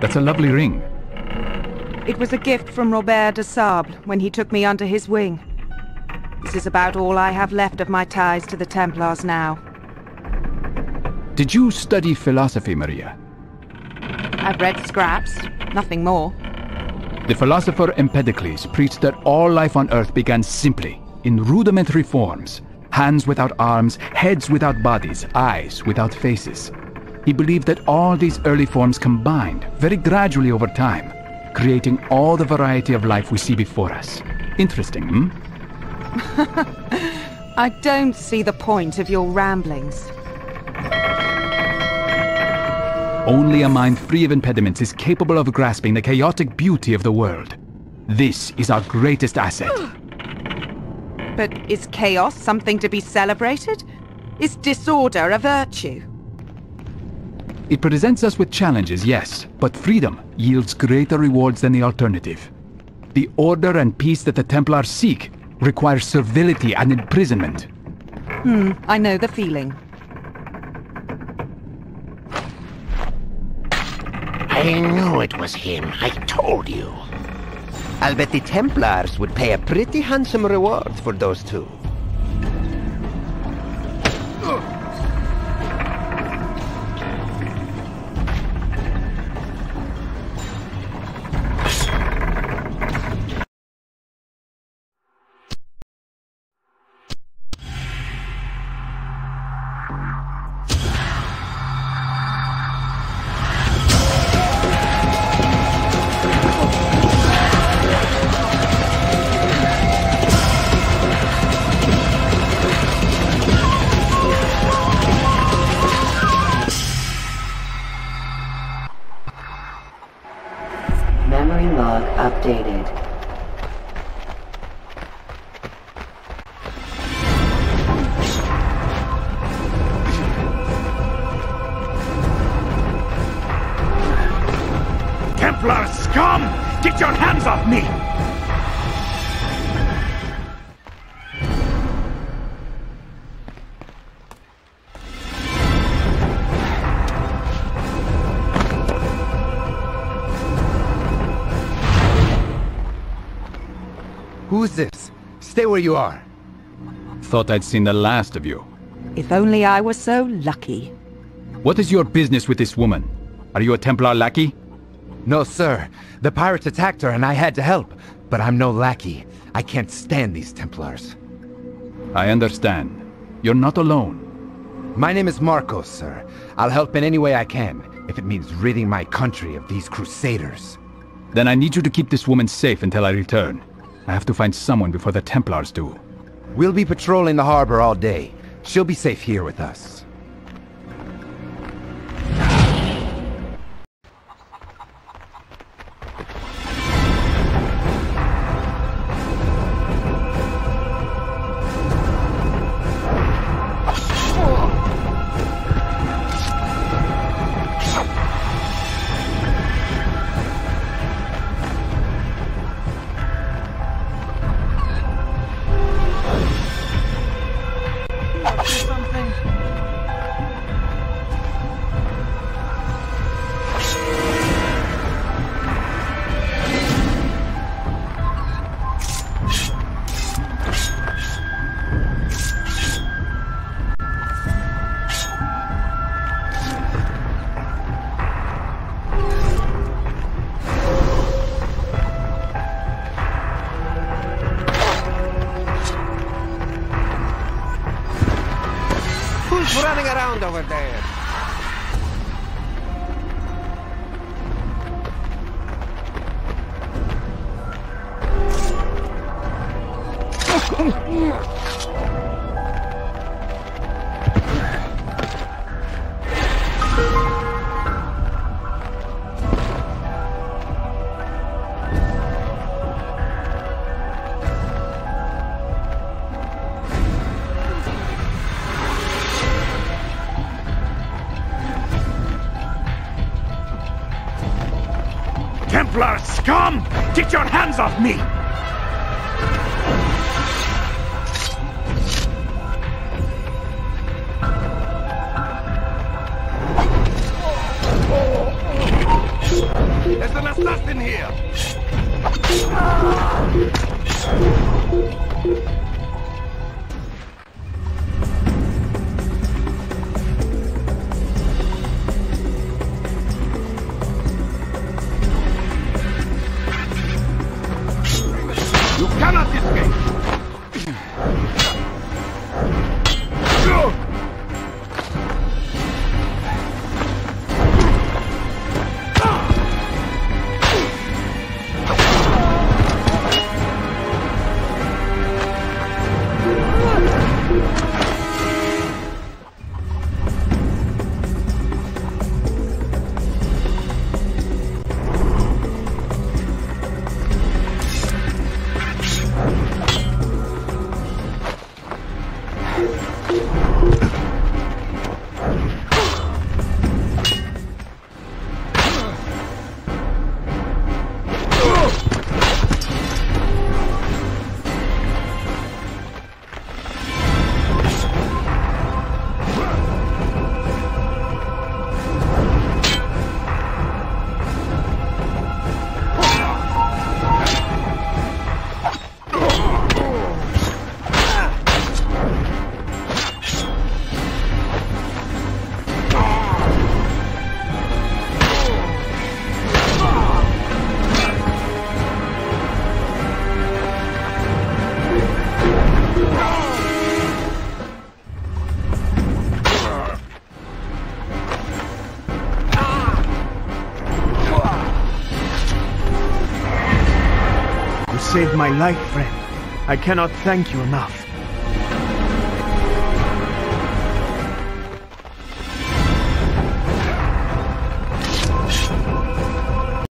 That's a lovely ring. It was a gift from Robert de Sable when he took me under his wing. This is about all I have left of my ties to the Templars now. Did you study philosophy, Maria? I've read scraps, nothing more. The philosopher Empedocles preached that all life on Earth began simply, in rudimentary forms. Hands without arms, heads without bodies, eyes without faces. He believed that all these early forms combined, very gradually over time, creating all the variety of life we see before us. Interesting, hmm? I don't see the point of your ramblings. Only a mind free of impediments is capable of grasping the chaotic beauty of the world. This is our greatest asset. But is chaos something to be celebrated? Is disorder a virtue? It presents us with challenges, yes, but freedom yields greater rewards than the alternative. The order and peace that the Templars seek requires servility and imprisonment. Hmm, I know the feeling. I knew it was him. I told you. I'll bet the Templars would pay a pretty handsome reward for those two. Log updated. Templar scum! Get your hands off me! Who's this? Stay where you are. Thought I'd seen the last of you. If only I were so lucky. What is your business with this woman? Are you a Templar lackey? No, sir. The pirates attacked her and I had to help. But I'm no lackey. I can't stand these Templars. I understand. You're not alone. My name is Marcos, sir. I'll help in any way I can, if it means ridding my country of these crusaders. Then I need you to keep this woman safe until I return. I have to find someone before the Templars do. We'll be patrolling the harbor all day. She'll be safe here with us. Who's running around over there? Templar scum! Get your hands off me! You cannot escape! You saved my life, friend. I cannot thank you enough.